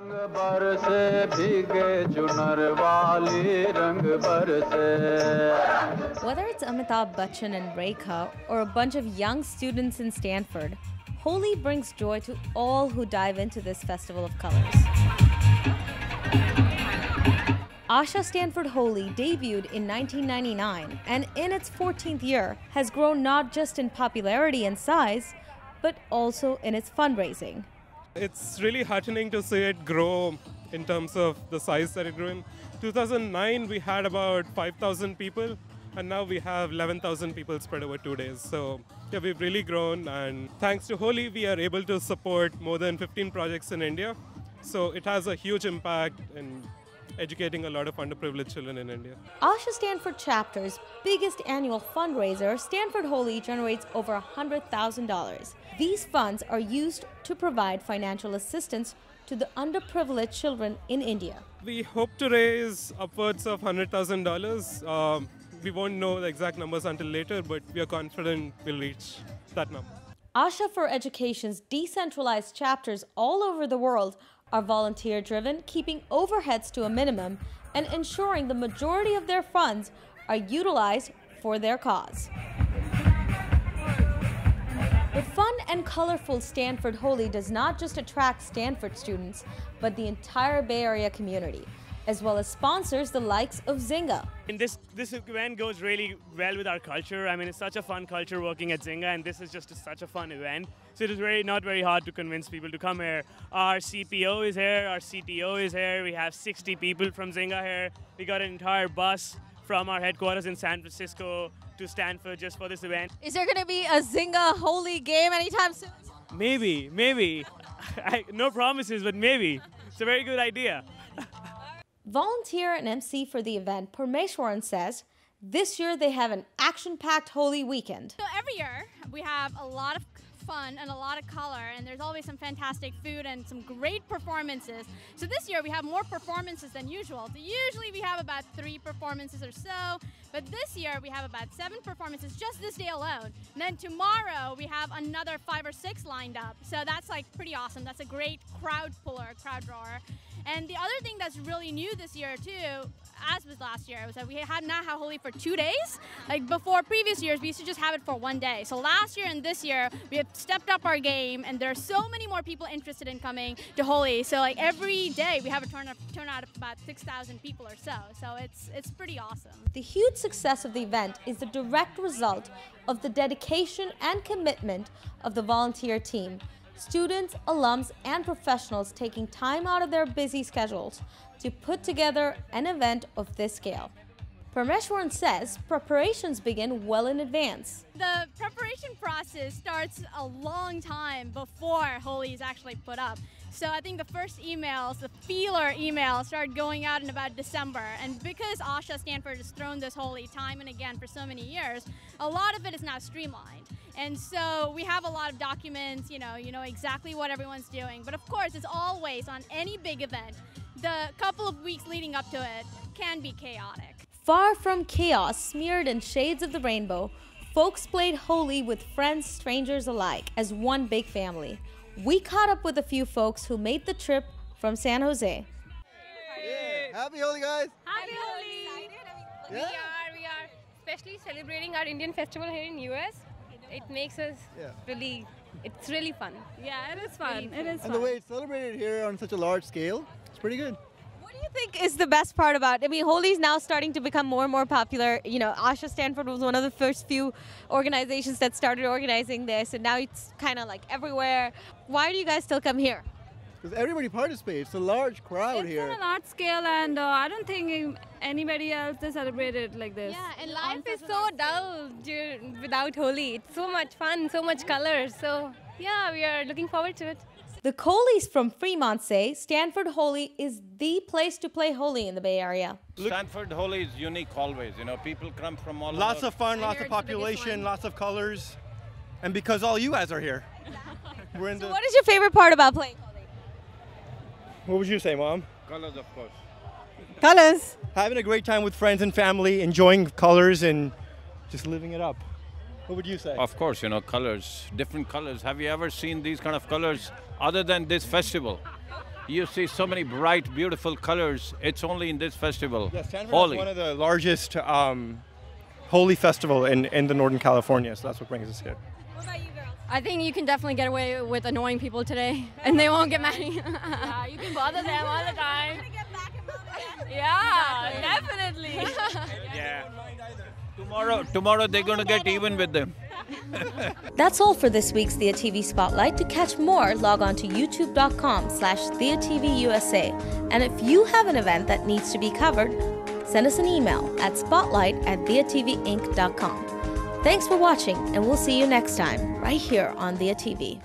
रंग बरसे भीगे चुनर वाली रंग बरसे Whether it's Amitabh Bachchan and Rekha or a bunch of young students in Stanford, Holi brings joy to all who dive into this festival of colors. Asha Stanford Holi debuted in 1999 and in its 14th year has grown not just in popularity and size, but also in its fundraising. It's really heartening to see it grow in terms of the size that it grew in. 2009, we had about 5,000 people, and now we have 11,000 people spread over two days. So, yeah, we've really grown, and thanks to Holi, we are able to support more than 15 projects in India. So, it has a huge impact in educating a lot of underprivileged children in India. Asha Stanford chapter's biggest annual fundraiser, Stanford Holi, generates over $100,000. These funds are used to provide financial assistance to the underprivileged children in India. We hope to raise upwards of $100,000. Um, we won't know the exact numbers until later, but we are confident we'll reach that number. Asha for Education's decentralized chapters all over the world are volunteer driven, keeping overheads to a minimum and ensuring the majority of their funds are utilized for their cause. The fun and colorful Stanford Holi does not just attract Stanford students, but the entire Bay Area community, as well as sponsors the likes of Zynga. And this this event goes really well with our culture. I mean, it's such a fun culture working at Zynga, and this is just a, such a fun event. So it is very not very hard to convince people to come here. Our CPO is here, our CTO is here. We have 60 people from Zynga here. We got an entire bus from our headquarters in San Francisco to Stanford just for this event. Is there going to be a Zynga Holi game anytime soon? Maybe, maybe. I, no promises, but maybe. It's a very good idea. Volunteer and MC for the event, Parmeshwaran says this year they have an action packed Holi weekend. So every year we have a lot of fun and a lot of color and there's always some fantastic food and some great performances. So this year we have more performances than usual. So usually we have about three performances or so, but this year we have about seven performances just this day alone. And then tomorrow we have another five or six lined up. So that's like pretty awesome. That's a great crowd puller, crowd drawer. And the other thing that's really new this year too, as was last year, was that we had not had Holi for two days. Like before previous years, we used to just have it for one day. So last year and this year, we have stepped up our game, and there are so many more people interested in coming to Holi. So like every day, we have a turnout turnout of about 6,000 people or so. So it's it's pretty awesome. The huge success of the event is the direct result of the dedication and commitment of the volunteer team. Students, alums, and professionals taking time out of their busy schedules to put together an event of this scale. Parmeshwaran says preparations begin well in advance. The preparation process starts a long time before Holi is actually put up. So I think the first emails, the feeler emails, started going out in about December. And because Asha Stanford has thrown this Holi time and again for so many years, a lot of it is now streamlined. And so we have a lot of documents, you know, you know exactly what everyone's doing. But of course, it's always on any big event, the couple of weeks leading up to it can be chaotic. Far from chaos smeared in shades of the rainbow, folks played Holi with friends, strangers alike, as one big family. We caught up with a few folks who made the trip from San Jose. Yeah. Happy Holi, guys! Happy Holi! We are, we are especially celebrating our Indian festival here in US. It makes us Yeah. really, it's really fun. Yeah, it is fun. It is And the way it's celebrated here on such a large scale, it's pretty good. What do you think is the best part about? I mean, Holi's now starting to become more and more popular. You know, Asha Stanford was one of the first few organizations that started organizing this, and now it's kind of like everywhere. Why do you guys still come here? Because everybody participates. It's a large crowd It's here. It's on a large scale, and uh, I don't think anybody else they celebrate it like this. Yeah, and life is so dull dur- without Holi. It's so much fun, so much color. So, yeah, we are looking forward to it. The Coleys from Fremont say Stanford Holi is the place to play Holi in the Bay Area. Stanford Holi is unique always. You know, people come from all Lots over. of fun, lots of it's the biggest population, lots of colors, and because all you guys are here. We're in So, the, what is your favorite part about playing Holi? what would you say, Mom? colors, of course. Colors. Having a great time with friends and family, enjoying colors, and just living it up. What would you say? Of course, you know, colors, different colors. Have you ever seen these kind of colors other than this festival? you see so many bright, beautiful colors. It's only in this festival. Yeah, Stanford Holi. is one of the largest um, Holi festival in, in the Northern California, so that's what brings us here. What about you girls? I think you can definitely get away with annoying people today, and they won't get mad at you. Yeah, you can bother them all the time. Yeah, definitely. Yeah. Tomorrow, tomorrow they're going to get even with them. That's all for this week's Diya TV Spotlight. To catch more, log on to youtube.com slash DiyaTVUSA. And if you have an event that needs to be covered, send us an email at spotlight at diyaTVinc.com. Thanks for watching, and we'll see you next time, right here on Diya TV.